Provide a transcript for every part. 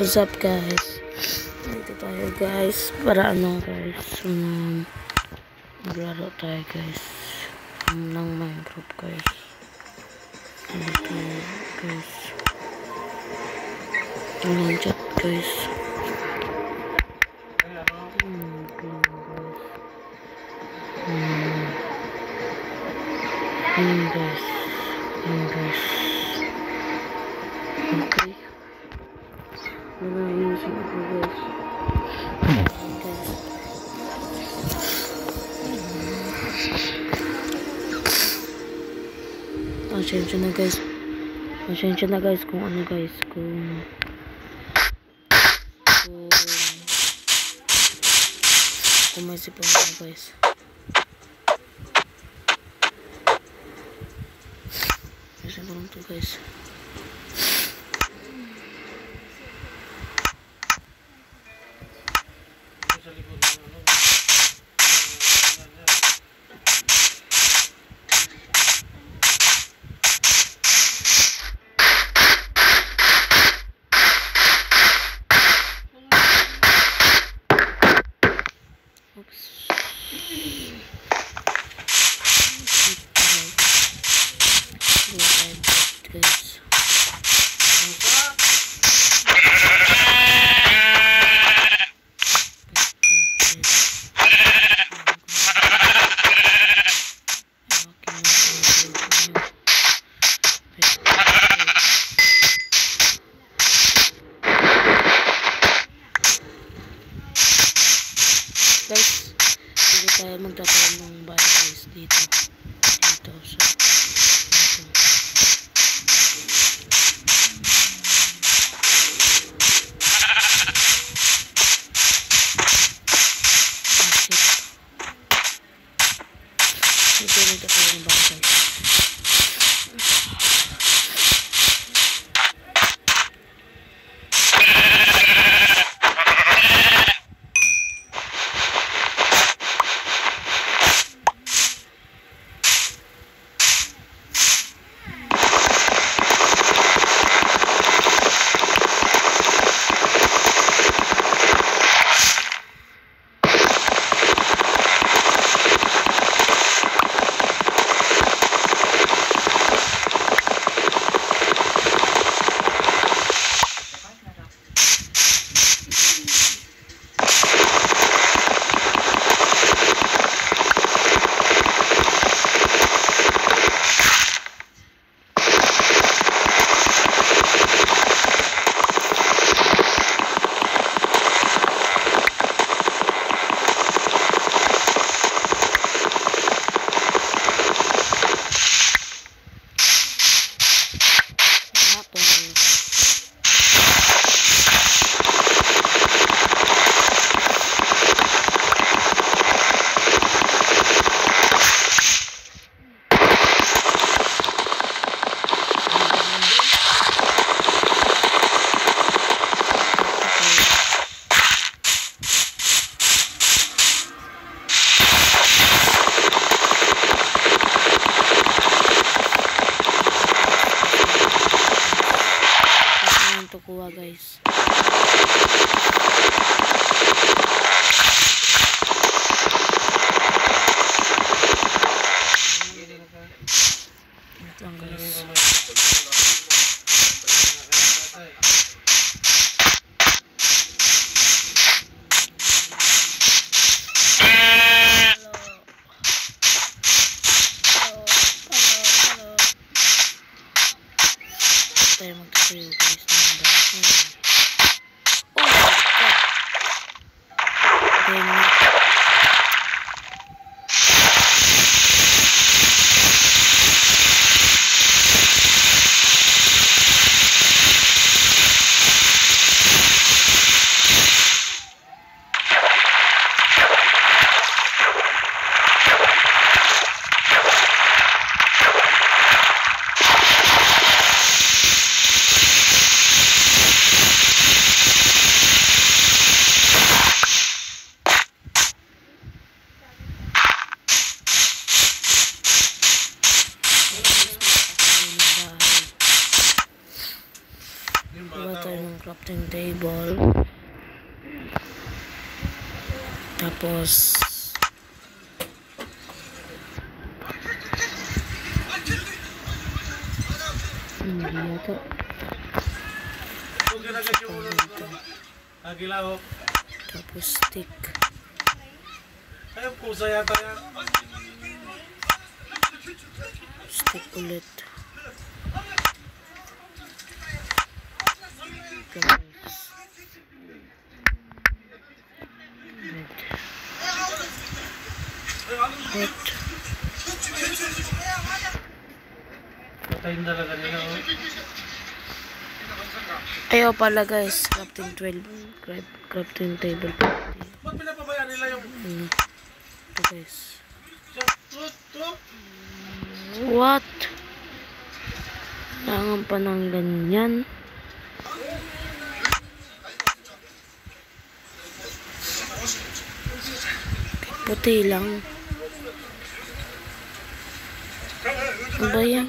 What's up guys? Dito tayo guys. Para ano guys. Um, maglaro tayo guys. Um, ng Minecraft guys. Dito guys. Online chat guys. Hmm, guys. Pasensya na guys kung ano guys. Kung... Kung... Kung may sipon ako guys. Pasensya to guys. Patayin talaga nila. Oh. Ayaw pala guys, crafting 12. Craft, crafting table. Ba't pinapabayaan nila yung... Hmm. Ito guys. What? Kailangan pa ng ganyan. Puti lang. Ano ba yan?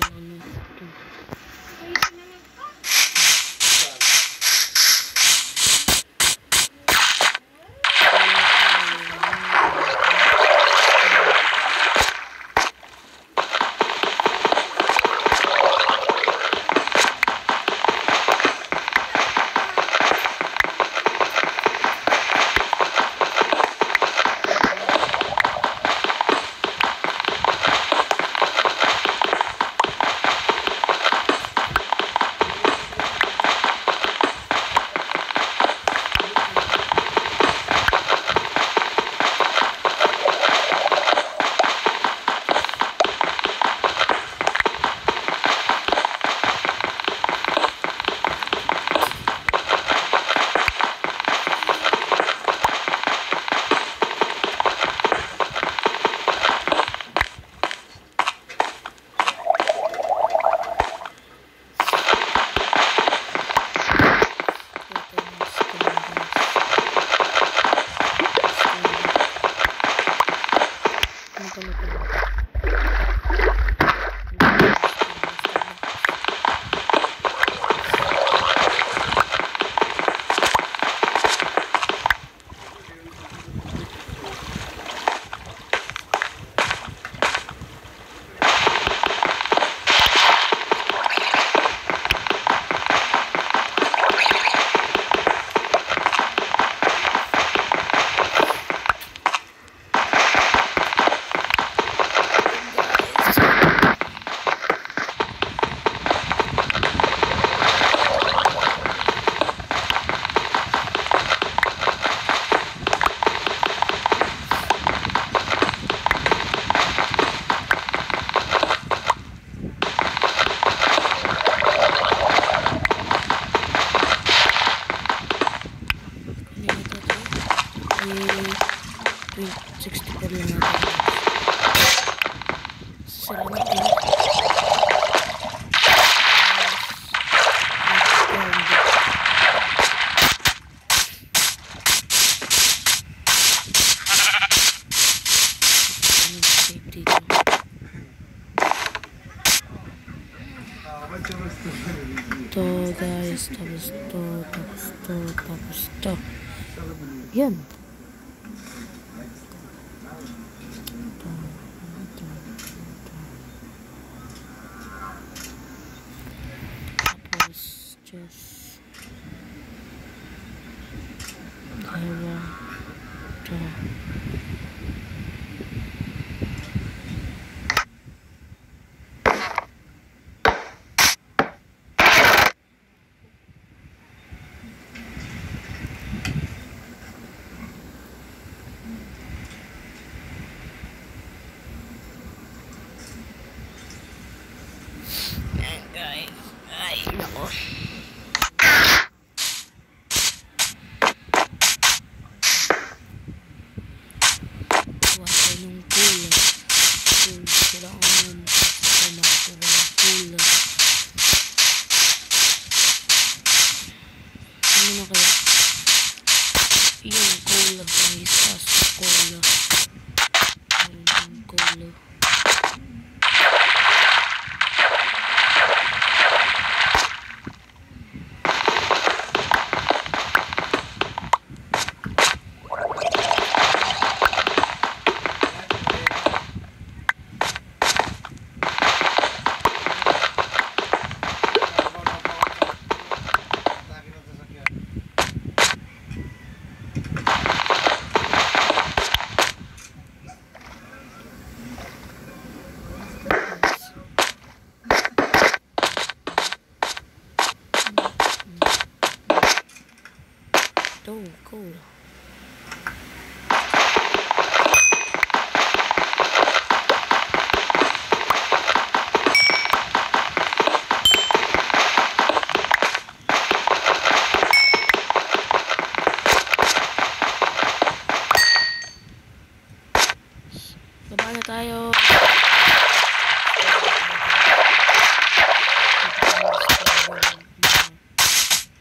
to tapos to tapos to. Yan Baba na tayo.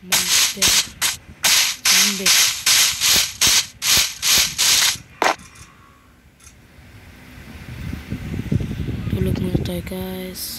Monster. Hindi. Tulog muna tayo guys.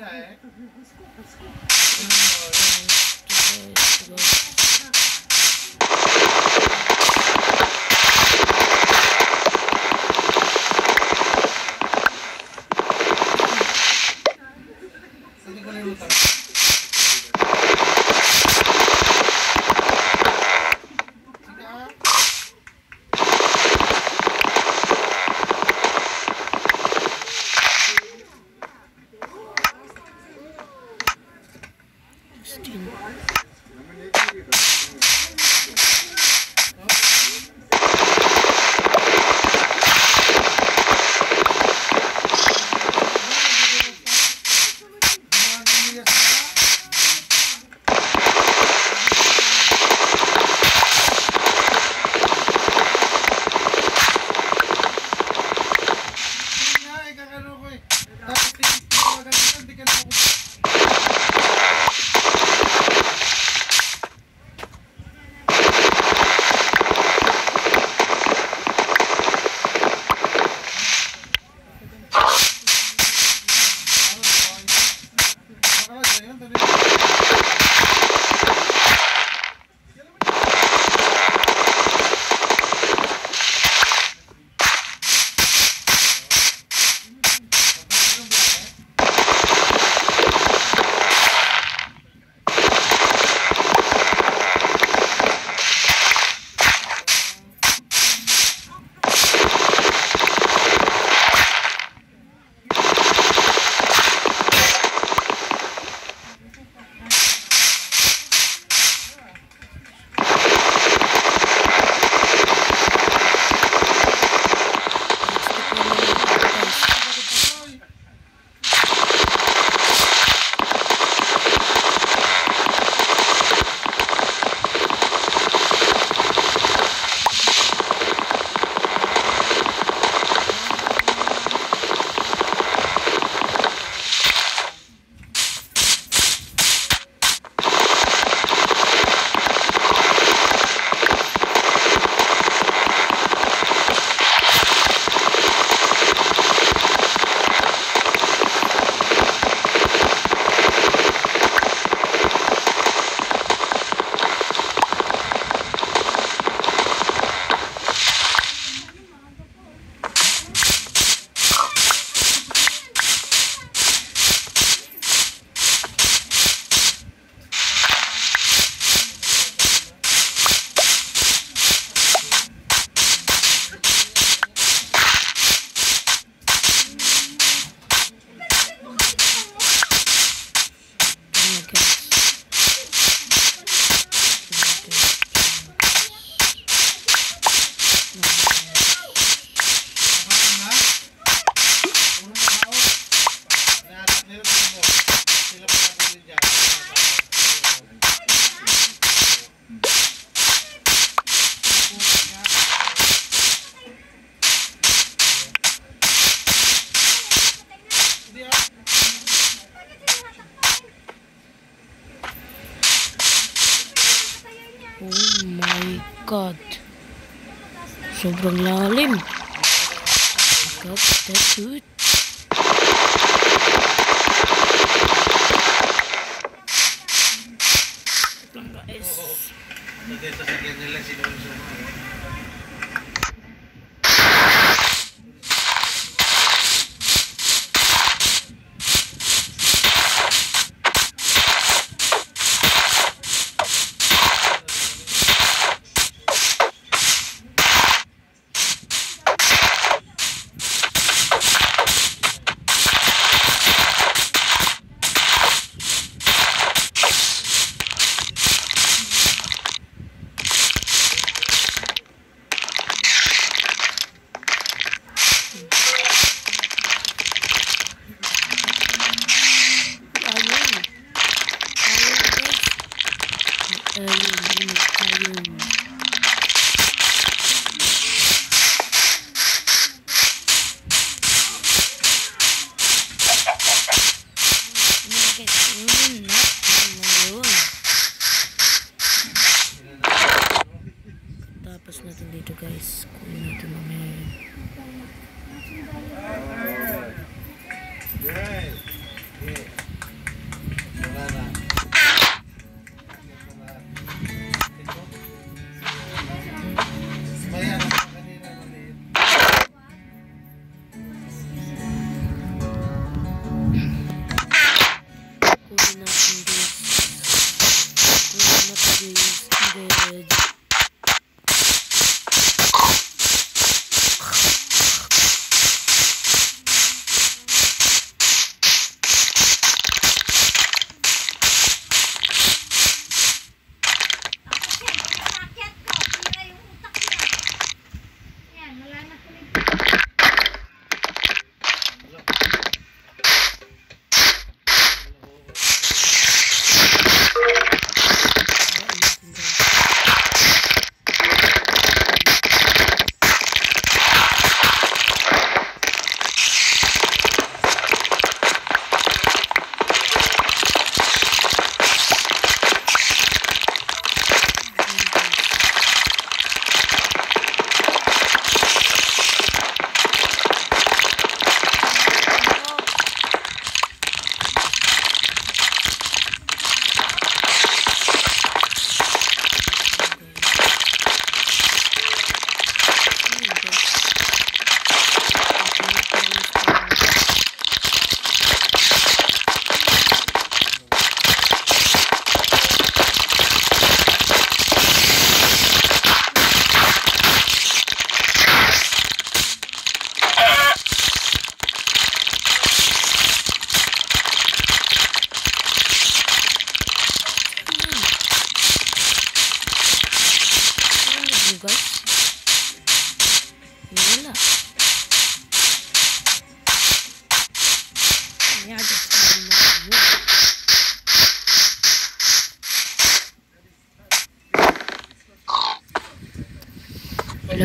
क्या है। God. Sobrang lalim. God, that's good. 在用力擦右面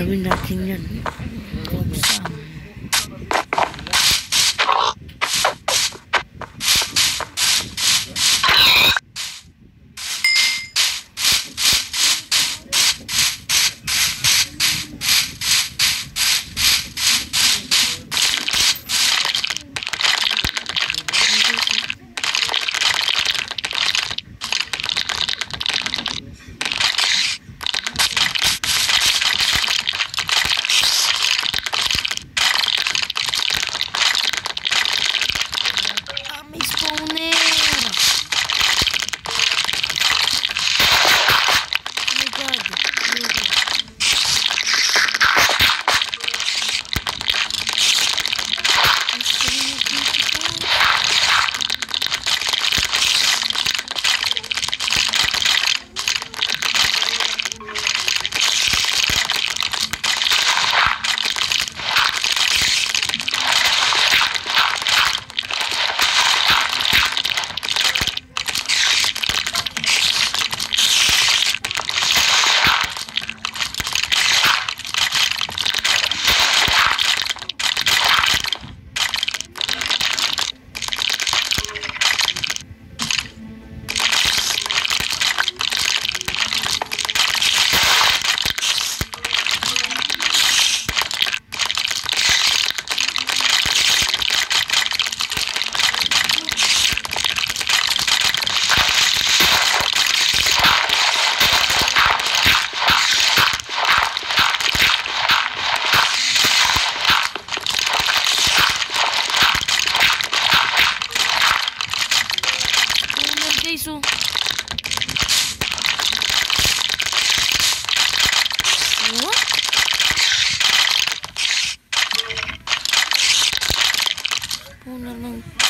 mình là chính nhân No, no.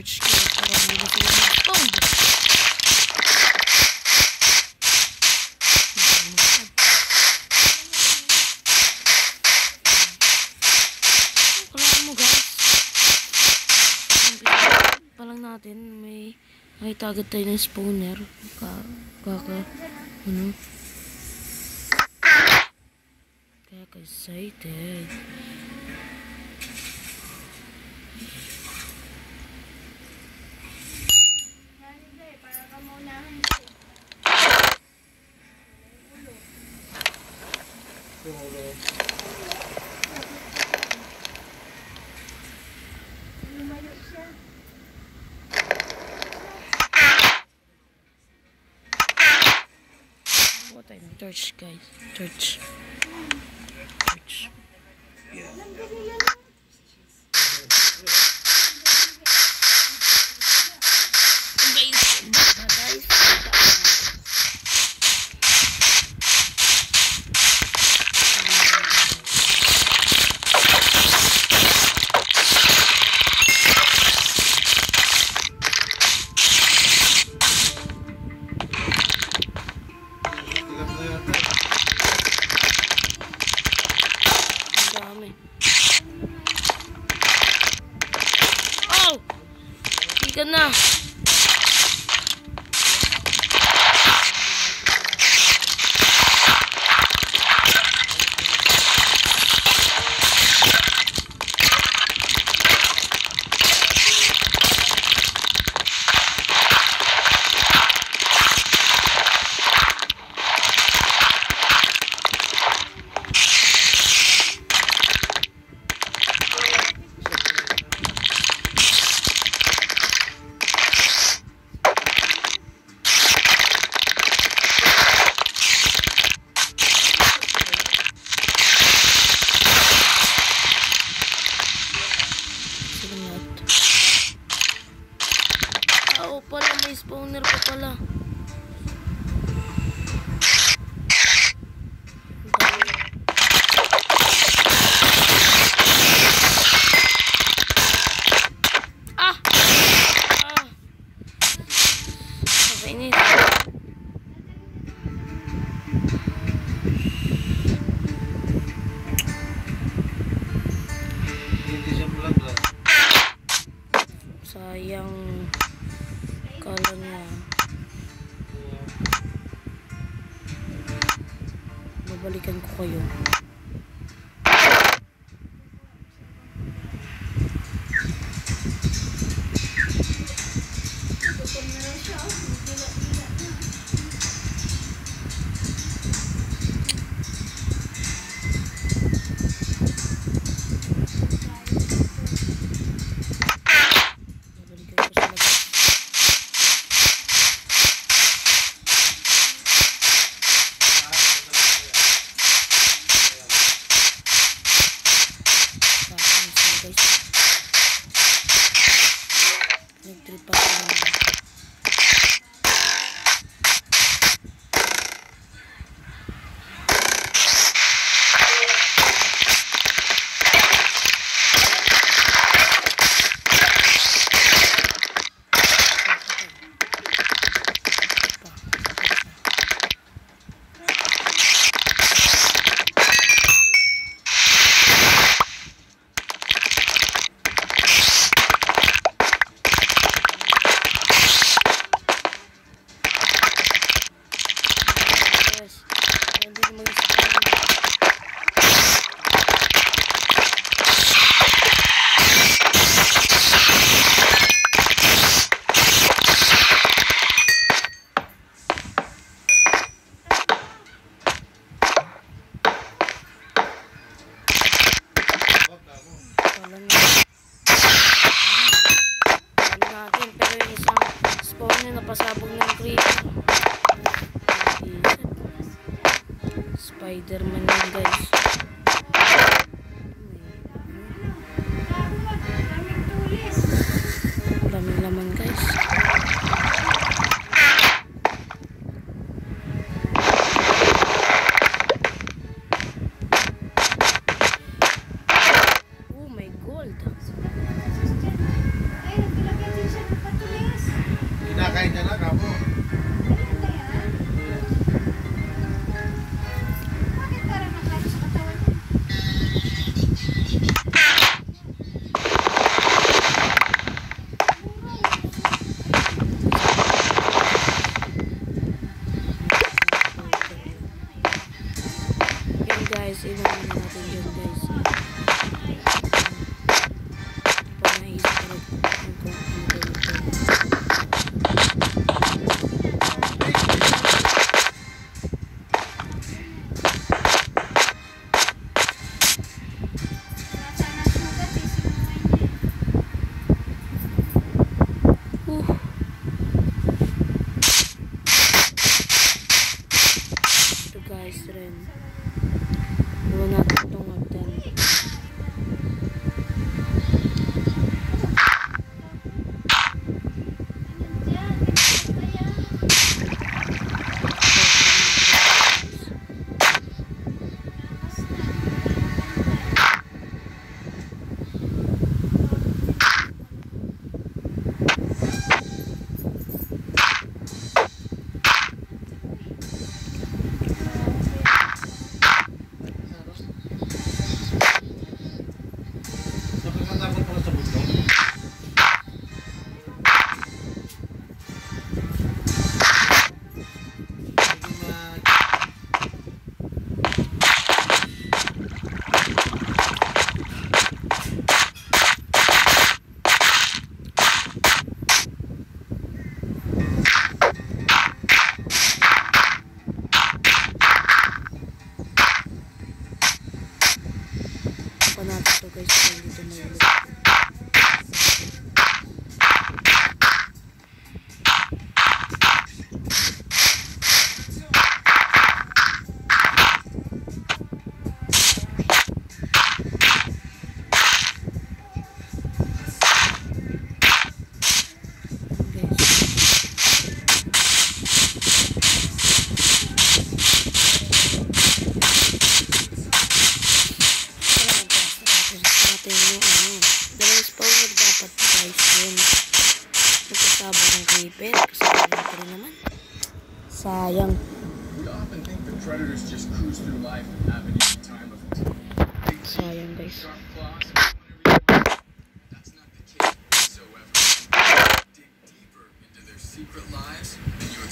search ko para hindi sila mag-respond. Mo guys. Pa lang natin may nakita agad tayo ng spawner. Kaka, kaka, ano. Kaka excited. Deutsch, guys. Deutsch. Alam na. Alam natin. Pero yung isang spawn na napasabog ng creeper. Spider-Man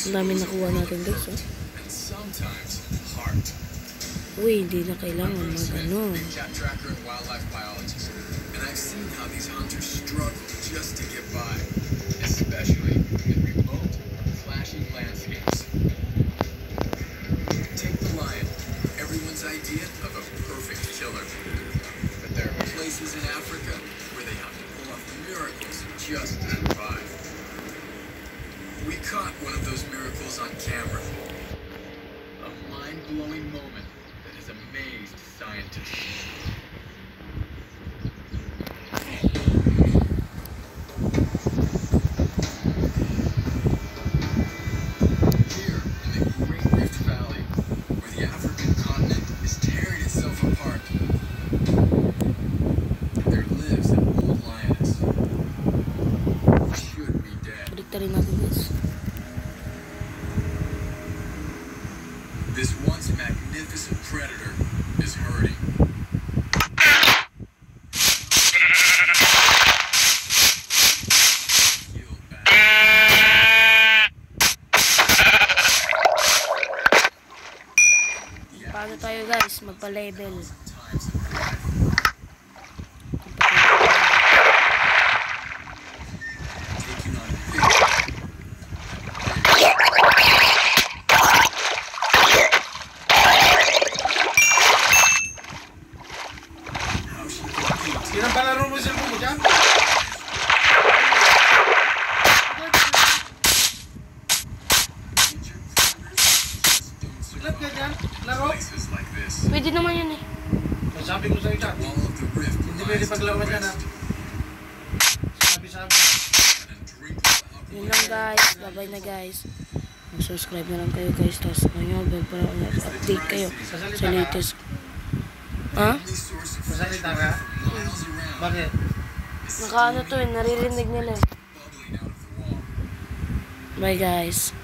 Ang dami nakuha natin guys, ha? Oh. Uy, hindi na kailangan mag ano. places in Africa where they have to miracles just caught one of those miracles on camera. A mind-blowing moment that has amazed scientists. label. Mag-subscribe na lang kayo guys. Tapos ngayon, bell para update kayo sa latest. Ha? Masalita ka? Bakit? Nakaano to eh. Naririnig nila eh. Bye guys.